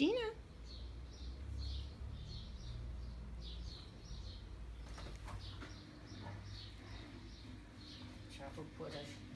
Gina. Chopper put us